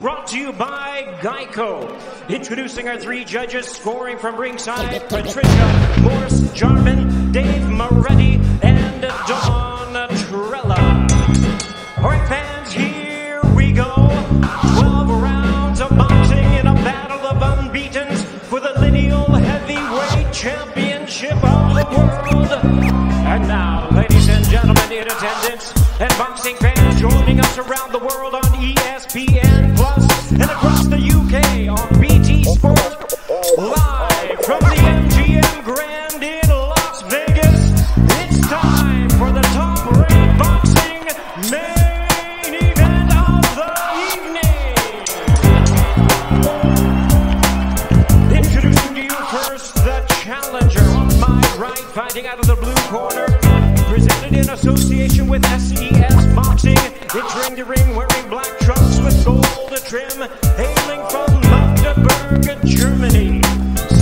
Brought to you by Geico. Introducing our three judges scoring from ringside Patricia, Morris Jarman, Dave Moretti, and Don Trella. All right, fans, here we go. 12 rounds of boxing in a battle of unbeatens for the lineal world. And now, ladies and gentlemen in attendance, and boxing fans joining us around the world on ESPN Plus and across the UK on BT Sport, live from the MGM Grand in Las Vegas. It's time for the top-ranked boxing fighting out of the blue corner. Presented in association with SES Boxing. Entering the ring wearing black trunks with gold trim. Hailing from Magdeburg, Germany.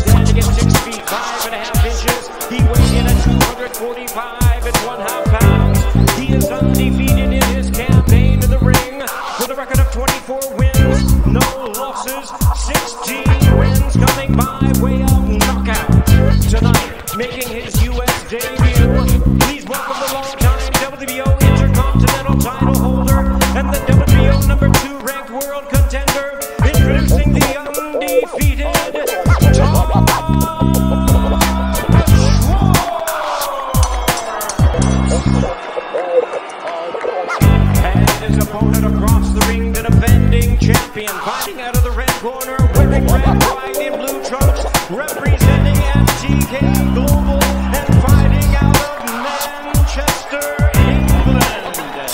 Standing at six feet, five and a half inches. He weighs in at 245 and one half pounds. He is undefeated in his campaign in the ring with a record of 24 wins, no losses, 16 wins coming by way of knockout. Tonight, making his U.S. debut, please welcome the longtime WBO Intercontinental title holder and the WBO number two ranked world contender, introducing the undefeated Tom Manchester, England.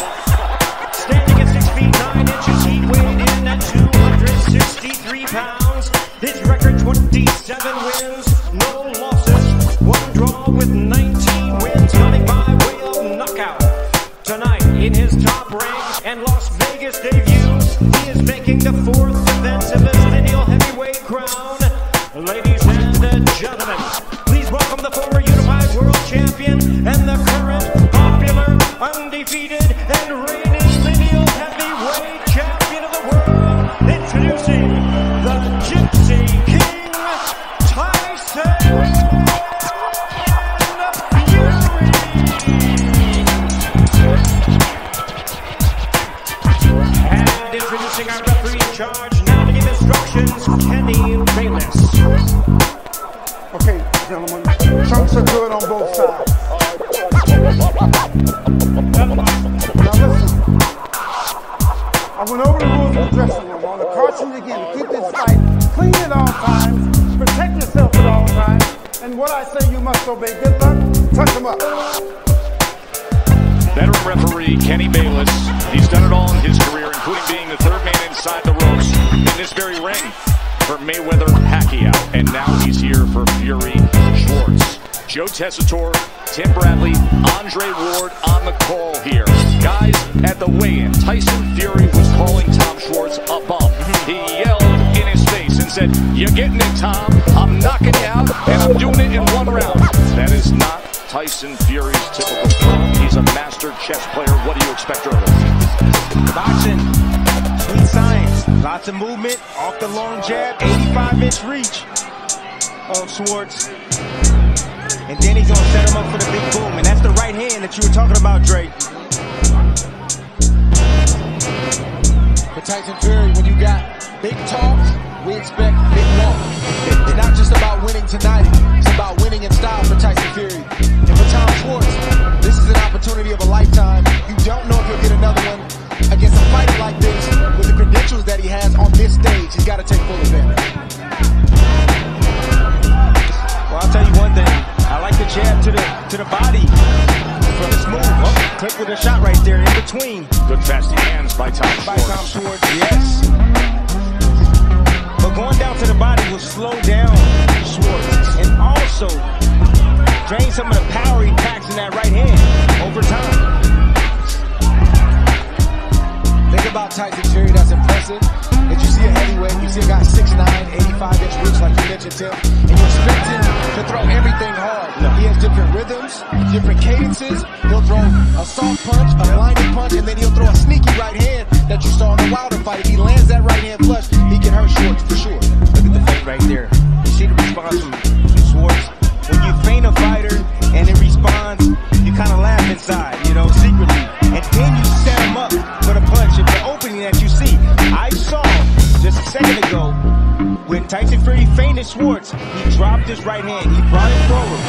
Standing at six feet nine inches, he weighed in at 263 pounds. His record 27 wins, no losses, one draw with 19 wins coming by way of knockout. Tonight, in his top rank and Las Vegas debut, he is making the fourth defense of lineal heavyweight crown. Ladies and gentlemen, please welcome the former unified world champion and the current undefeated, and reigning lineal heavyweight champion of the world. Introducing the Gypsy King, Tyson Fury. And introducing our referee in charge now to give instructions, Kenny Bayless. Okay, gentlemen, trunks are good on both sides. I went over the rules in the dressing room. I want to caution you again to keep this fight clean at all times, protect yourself at all times, and what I say you must obey. Good luck, touch them up. Veteran referee Kenny Bayless. He's done it all in his career, including being the third man inside the ropes in this very ring for Mayweather Pacquiao. And now he's here for Fury Schwarz. Joe Tessitore, Tim Bradley, Andre Ward on the call here. Guys, at the weigh-in, Tyson Fury was calling Tom Schwarz a bum. He yelled in his face and said, You're getting it, Tom. I'm knocking you out, and I'm doing it in one round. That is not Tyson Fury's typical form. He's a master chess player. What do you expect of him? Boxing, sweet science, lots of movement, off the long jab, 85 inch reach of Schwarz. And then he's gonna set him up for the big boom. And that's the right hand that you were talking about, Drake. But Tyson Fury, when you got big talks, we expect big walk. It's not just about winning tonight, it's about winning in style for Tyson Fury. Between Good fast hands by Tom by Schwarz. Tom Schwarz. Yes. But going down to the body will slow down Schwarz and also drain some of the power he packs in that right hand over time. Think about Tyson Fury, that's impressive. That you see a heavyweight, you see a guy 6'9", 85 inch reach like you mentioned, Tim, and you expect him to throw everything hard. He has different rhythms, different cadences. He'll throw a soft punch, a blinding punch, and then he'll throw a sneaky right hand that you saw in the Wilder fight. If he lands that right hand flush, he can hurt Schwarz for sure. Look at the feint right there. You see the response from He dropped his right hand. He brought it forward.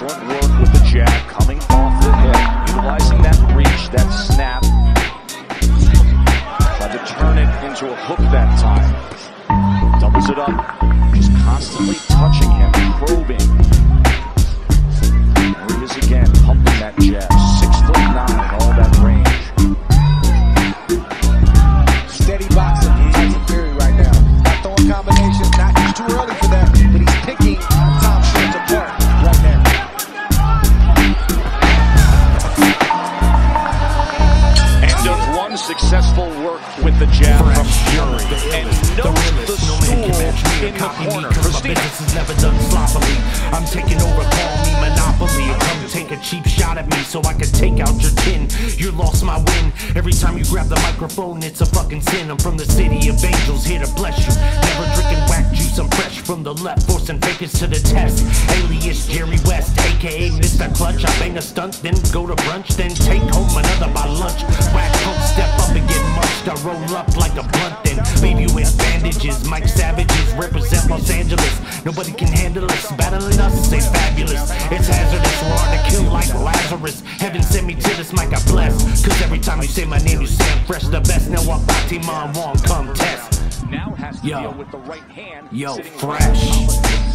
Excellent work with the jab coming off the hip, utilizing that reach, that snap. Tried to turn it into a hook that time. Doubles it up, just constantly touching him, Every time you grab the microphone, it's a fucking sin. I'm from the city of angels, here to bless you. Never drinking whack juice, I'm fresh from the left, forcing fakers to the test. Alias Jerry West, aka Mr. Clutch. I bang a stunt, then go to brunch, then take home another by lunch. Whack coke, step up and get munched. I roll up like a blunt, then leave you in bandages. Mike Savages represent Los Angeles. Nobody can handle us, battling us, say fabulous. It's hazardous, we're hard to kill me to this mic, I bless. Cause every time you say my name, you sound fresh, the best. Now I'm Batiman, won't come test. Now has to Yo. deal with the right hand. Yo, fresh.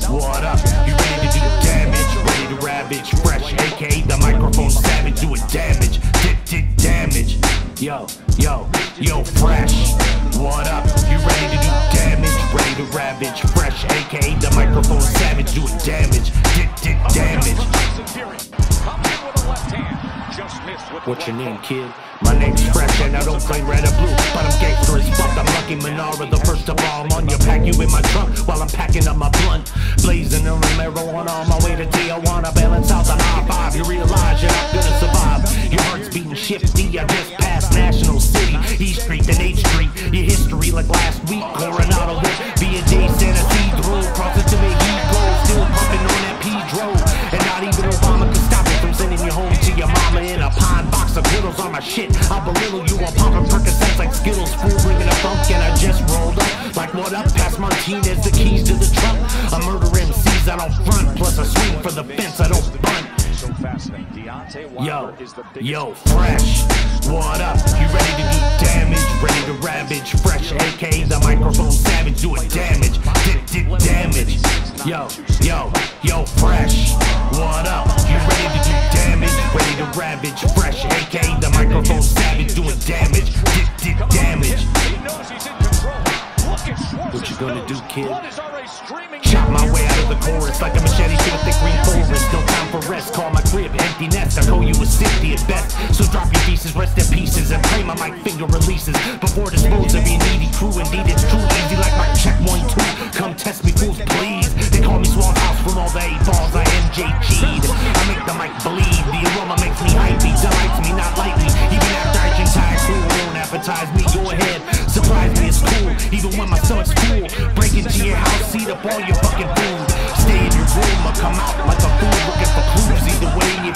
What up? You ready to do damage? Ready to ravage? Fresh, aka the microphone savage, doing damage. Dick, dick, damage. Yo, yo, yo, fresh. What up? You ready to do damage? Ready to ravage? Fresh, aka the microphone savage, doing damage. Dick, dick, damage. Fury comes with a left hand. Just missed with What's your name, kid? My name's Fresh and I don't play red or blue, but I'm gangster as fuck. I'm lucky Menara, the first of all. I'm on your pack, you in my trunk while I'm packing up my blunt. Blazing in the marijuana on my way to Tijuana, balance out the high five, You realize you're not gonna survive. Your heart's beating shifty. I just passed National City, East Street, and H Street. Your history like last week, Coronado with B&J, shit. I'll belittle you while popping Percocets like Skittles, fool bringing a funk, and I just rolled up. Like what up? Pass Martinez the keys to the trunk. I murder MCs, I don't front, plus I swing for the fence, I don't bunt. So Yo, yo, fresh. What up? You ready to do damage? Ready to ravage? Fresh, aka the microphone savage, doing damage. Dick, dick, damage. Yo, yo, yo, fresh. What up? You ready to do damage? Ready to ravage? Fresh, aka the microphone savage, doing damage. Dick, dick, damage. He knows he's in control. Look at Schwarz's What you gonna do, kid? Blood already streaming Chop my way out of the chorus like a machete through a thick green forest. No time for rest, call my crib empty nest. I know you a 60 at best, so drop your pieces, rest in pieces, and pray my mic finger releases before dispose of your needy crew. Indeed, it's true, easy like my check one two.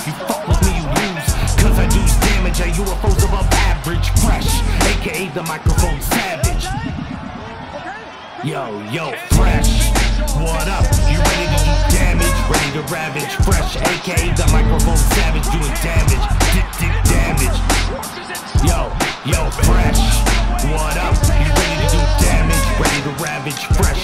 You fuck with me, you lose. Cause I do damage at UFOs above average. Fresh, aka the microphone savage. Yo, yo, fresh. What up? You ready to do damage? Ready to ravage? Fresh, aka the microphone savage, doing damage. Dick, dick, damage. Yo, yo, fresh. What up? You ready to do damage? Ready to ravage? Fresh,